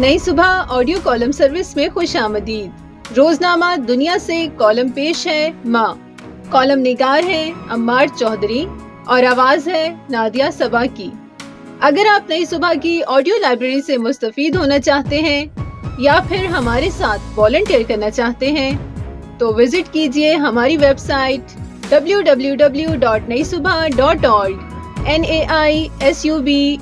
नई सुबह audio column service में खुश आमदीद। रोजनामा दुनिया से कॉलम पेश है माँ। कॉलम निगार है अम्मार चौधरी और आवाज़ है नादिया सबा की। अगर आप नई सुबह की ऑडियो लाइब्रेरी से मुस्तफ़ होना चाहते हैं या फिर हमारे साथ वॉल्टियर करना चाहते हैं तो विज़िट कीजिए हमारी website www.naisubha.org n a i s u b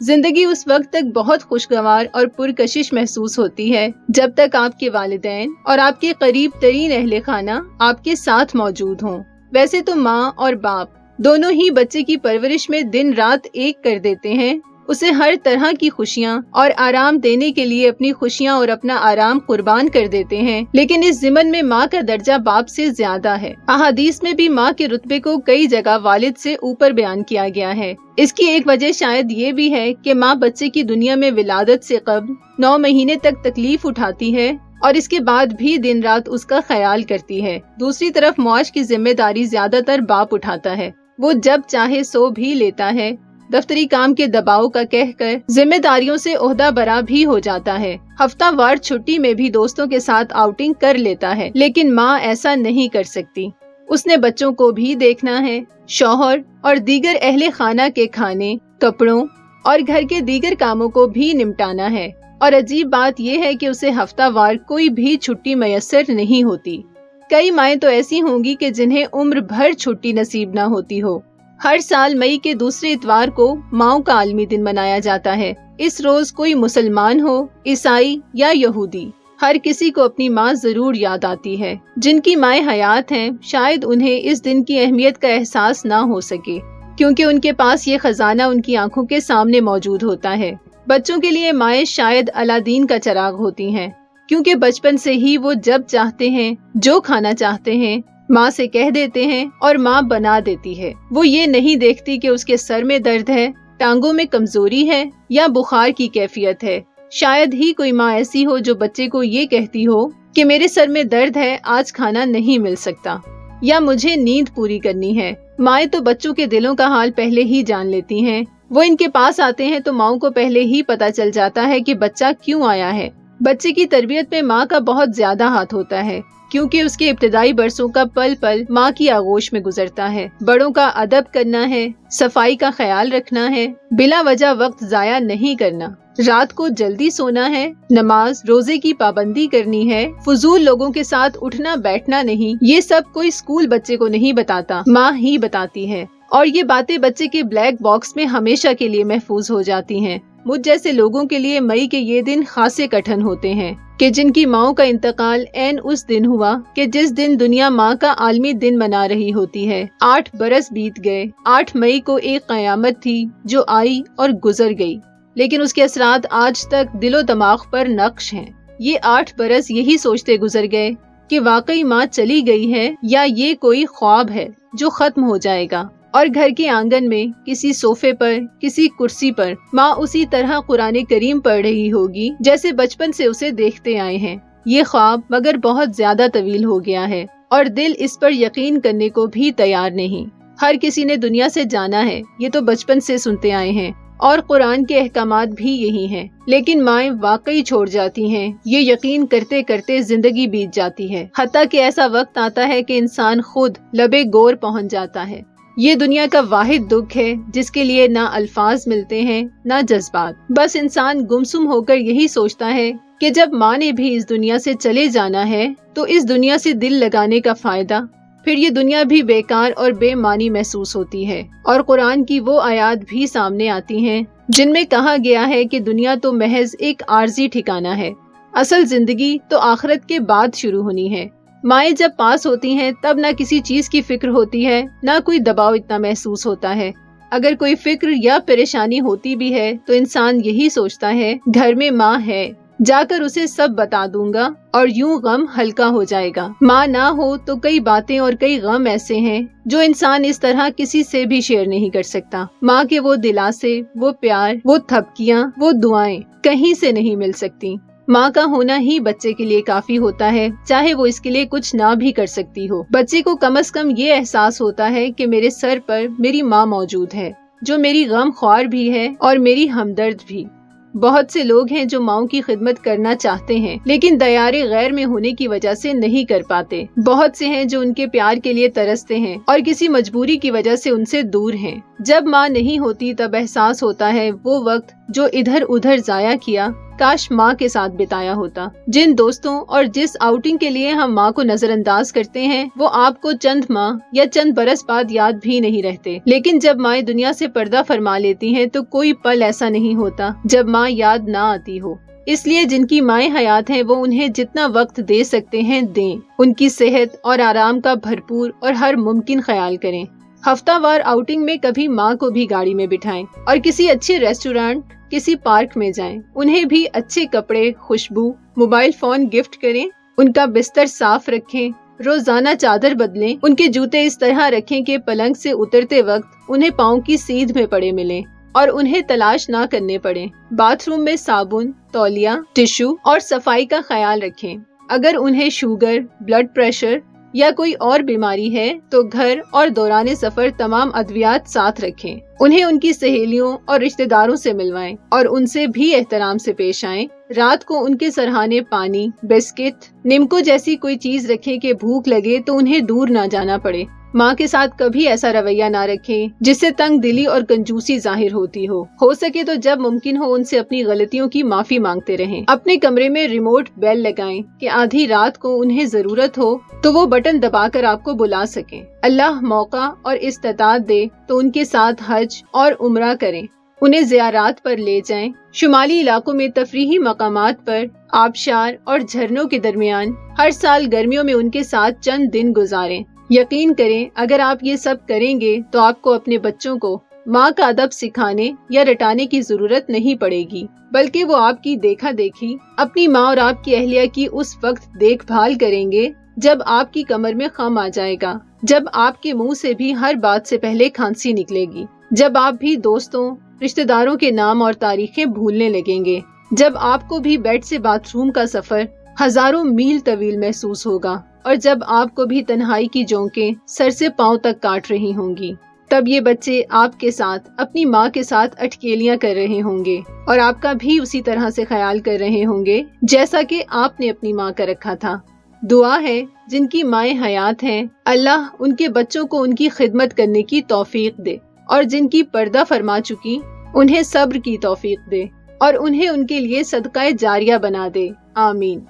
ज़िंदगी उस वक्त तक बहुत खुशगवार और पुरकशिश महसूस होती है, जब तक आपके वालिदैन और आपके करीब तरीन अहल खाना आपके साथ मौजूद हों। वैसे तो माँ और बाप दोनों ही बच्चे की परवरिश में दिन रात एक कर देते हैं उसे हर तरह की खुशियाँ और आराम देने के लिए अपनी खुशियाँ और अपना आराम कुर्बान कर देते हैं। लेकिन इस जिमन में माँ का दर्जा बाप से ज़्यादा है। अहादीस में भी माँ के रुतबे को कई जगह वालिद से ऊपर बयान किया गया है। इसकी एक वजह शायद ये भी है कि माँ बच्चे की दुनिया में विलादत से कबल नौ महीने तक तकलीफ़ उठाती है और इसके बाद भी दिन रात उसका ख्याल करती है। दूसरी तरफ़ मुआश की ज़िम्मेदारी ज़्यादातर बाप उठाता है। वो जब चाहे सो भी लेता है। दफ्तरी काम के दबाव का कहकर जिम्मेदारियों से ओहदा बरा भी हो जाता है। हफ्तावार छुट्टी में भी दोस्तों के साथ आउटिंग कर लेता है, लेकिन माँ ऐसा नहीं कर सकती। उसने बच्चों को भी देखना है, शौहर और दीगर अहले खाना के खाने, कपड़ों और घर के दीगर कामों को भी निपटाना है। और अजीब बात यह है कि उसे हफ्तावार कोई भी छुट्टी मैसर नहीं होती। कई माएँ तो ऐसी होंगी कि जिन्हें उम्र भर छुट्टी नसीब ना होती हो। हर साल मई के दूसरे इतवार को माओ का आलमी दिन मनाया जाता है। इस रोज कोई मुसलमान हो, ईसाई या यहूदी, हर किसी को अपनी माँ ज़रूर याद आती है। जिनकी माए हयात हैं, शायद उन्हें इस दिन की अहमियत का एहसास ना हो सके, क्योंकि उनके पास ये खजाना उनकी आँखों के सामने मौजूद होता है। बच्चों के लिए माए शायद अलादीन का चराग होती हैं, क्योंकि बचपन से ही वो जब चाहते हैं, जो खाना चाहते हैं माँ से कह देते हैं और माँ बना देती है। वो ये नहीं देखती कि उसके सर में दर्द है, टांगों में कमज़ोरी है या बुखार की कैफियत है। शायद ही कोई माँ ऐसी हो जो बच्चे को ये कहती हो कि मेरे सर में दर्द है, आज खाना नहीं मिल सकता। या मुझे नींद पूरी करनी है। माए तो बच्चों के दिलों का हाल पहले ही जान लेती हैं। वो इनके पास आते हैं तो माओ को पहले ही पता चल जाता है कि बच्चा क्यों आया है। बच्चे की तरबियत में माँ का बहुत ज़्यादा हाथ होता है, क्योंकि उसके इब्तदाई बरसों का पल पल माँ की आगोश में गुजरता है। बड़ों का अदब करना है, सफ़ाई का ख्याल रखना है, बिला वजह वक्त जाया नहीं करना। रात को जल्दी सोना है, नमाज़, रोज़े की पाबंदी करनी है, फजूल लोगों के साथ उठना बैठना नहीं, ये सब कोई स्कूल बच्चे को नहीं बताता, माँ ही बताती है। और ये बातें बच्चे के ब्लैक बॉक्स में हमेशा के लिए महफूज हो जाती हैं। मुझ जैसे लोगों के लिए मई के ये दिन खासे कठिन होते हैं, कि जिनकी माओ का इंतकाल एन उस दिन हुआ, कि जिस दिन दुनिया माँ का आलमी दिन मना रही होती है। आठ बरस बीत गए, आठ मई को एक कयामत थी, जो आई और गुजर गई। लेकिन उसके असरात आज तक दिलो दिमाग पर नक्श हैं। ये आठ बरस यही सोचते गुजर गए, कि वाकई माँ चली गई है या ये कोई ख्वाब है, जो खत्म हो जाएगा। और घर के आँगन में, किसी सोफे पर, किसी कुर्सी पर, माँ उसी तरह कुरान करीम पढ़ रही होगी, जैसे बचपन से उसे देखते आए हैं ये ख्वाब मगर बहुत ज़्यादा तवील हो गया है, और दिल इस पर यकीन करने को भी तैयार नहीं हर किसी ने दुनिया से जाना है, ये तो बचपन से सुनते आए हैं, और कुरान के अहकाम भी यही हैं। लेकिन माए वाकई छोड़ जाती हैं। ये यकीन करते करते ज़िंदगी बीत जाती है हती कि ऐसा वक्त आता है कि इंसान खुद लबे गोर पहुँच जाता है ये दुनिया का वाहिद दुख है, जिसके लिए ना अल्फाज मिलते हैं, ना जज्बात। बस इंसान गुमसुम होकर यही सोचता है कि जब माँ ने भी इस दुनिया से चले जाना है तो इस दुनिया से दिल लगाने का फ़ायदा। फिर ये दुनिया भी बेकार और बेमानी महसूस होती है। और कुरान की वो आयात भी सामने आती हैं, जिनमें कहा गया है कि दुनिया तो महज एक आर्जी ठिकाना है। असल ज़िंदगी तो आखिरत के बाद शुरू होनी है। माए जब पास होती हैं, तब न किसी चीज़ की फ़िक्र होती है, न कोई दबाव इतना महसूस होता है। अगर कोई फ़िक्र या परेशानी होती भी है तो इंसान यही सोचता है, घर में माँ है, जाकर उसे सब बता दूँगा, और यूँ गम हल्का हो जाएगा। माँ ना हो तो कई बातें और कई गम ऐसे हैं, जो इंसान इस तरह किसी से भी शेयर नहीं कर सकता। माँ के वो दिलासे, वो प्यार, वो थपकियाँ, वो दुआएँ, कहीं से नहीं मिल सकती। माँ का होना ही बच्चे के लिए काफ़ी होता है, चाहे वो इसके लिए कुछ ना भी कर सकती हो। बच्चे को कम अज कम ये एहसास होता है कि मेरे सर पर मेरी माँ मौजूद है, जो मेरी गम ख्वार भी है और मेरी हमदर्द भी। बहुत से लोग हैं जो माओ की खिदमत करना चाहते हैं, लेकिन दयारे गैर में होने की वजह से नहीं कर पाते। बहुत से हैं जो उनके प्यार के लिए तरसते हैं और किसी मजबूरी की वजह से उनसे दूर हैं। जब माँ नहीं होती तब एहसास होता है, वो वक्त जो इधर उधर जाया किया, काश माँ के साथ बिताया होता। जिन दोस्तों और जिस आउटिंग के लिए हम माँ को नजरअंदाज करते हैं, वो आपको चंद माँ या चंद बरस बाद याद भी नहीं रहते। लेकिन जब माए दुनिया से पर्दा फरमा लेती हैं तो कोई पल ऐसा नहीं होता, जब माँ याद ना आती हो। इसलिए जिनकी माए हयात हैं, वो उन्हें जितना वक्त दे सकते हैं, दें। उनकी सेहत और आराम का भरपूर और हर मुमकिन ख्याल करें। हफ्तावार आउटिंग में कभी माँ को भी गाड़ी में बिठाएँ। और किसी अच्छे रेस्टोरेंट किसी पार्क में जाएँ। उन्हें भी अच्छे कपड़े, खुशबू, मोबाइल फ़ोन गिफ्ट करें। उनका बिस्तर साफ़ रखें। रोज़ाना चादर बदलें। उनके जूते इस तरह रखें कि पलंग से उतरते वक्त उन्हें पाँव की सीध में पड़े मिले और उन्हें तलाश ना करने पड़े। बाथरूम में साबुन, तौलिया, टिश्यू और सफ़ाई का ख्याल रखें। अगर उन्हें शुगर, ब्लड प्रेशर या कोई और बीमारी है तो घर और दौरान सफ़र तमाम अद्वियात साथ रखें। उन्हें उनकी सहेलियों और रिश्तेदारों से मिलवाएँ और उनसे भी एहतराम से पेश आएँ। रात को उनके सरहाने पानी, बिस्किट, निमको जैसी कोई चीज़ रखें कि भूख लगे तो उन्हें दूर ना जाना पड़े। माँ के साथ कभी ऐसा रवैया ना रखें, जिससे तंग दिली और कंजूसी ज़ाहिर होती हो। हो सके तो जब मुमकिन हो उनसे अपनी गलतियों की माफ़ी मांगते रहें। अपने कमरे में रिमोट बेल लगाएँ कि आधी रात को उन्हें ज़रूरत हो तो वो बटन दबाकर आपको बुला सकें। अल्लाह मौका और इस्तात दे तो उनके साथ हज और उम्र करें। उन्हें जियारात पर ले जाएँ। शुमाली इलाकों में तफरीही मकाम पर आबशार और झरनों के दरमियान हर साल गर्मियों में उनके साथ चंद दिन गुजारें यकीन करें, अगर आप ये सब करेंगे तो आपको अपने बच्चों को माँ का अदब सिखाने या रटाने की ज़रूरत नहीं पड़ेगी, बल्कि वो आपकी देखा देखी अपनी माँ और आपकी अहलिया की उस वक्त देखभाल करेंगे, जब आपकी कमर में खम आ जाएगा, जब आपके मुँह से भी हर बात से पहले खांसी निकलेगी जब आप भी दोस्तों, रिश्तेदारों के नाम और तारीखें भूलने लगेंगे, जब आपको भी बेड से बाथरूम का सफ़र हज़ारों मील तवील महसूस होगा और जब आपको भी तन्हाई की जोंके सर से पाँव तक काट रही होंगी, तब ये बच्चे आपके साथ, अपनी माँ के साथ अटकेलियाँ कर रहे होंगे और आपका भी उसी तरह से ख्याल कर रहे होंगे जैसा कि आपने अपनी माँ का रखा था। दुआ है, जिनकी माए हयात हैं, अल्लाह उनके बच्चों को उनकी खिदमत करने की तौफीक दे। और जिनकी पर्दा फरमा चुकी, उन्हें सब्र की तौफीक दे और उन्हें उनके लिए सदका जारिया बना दे। आमीन।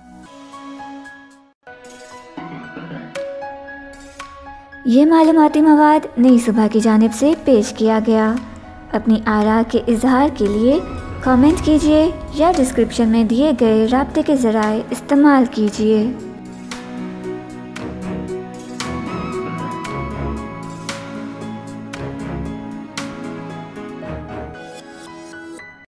ये मालूमती मवाद नई सुबह की जानब से पेश किया गया। अपनी आरा के इजहार के लिए कमेंट कीजिए या डिस्क्रिप्शन में दिए गए रबते के ज़राए इस्तेमाल कीजिए।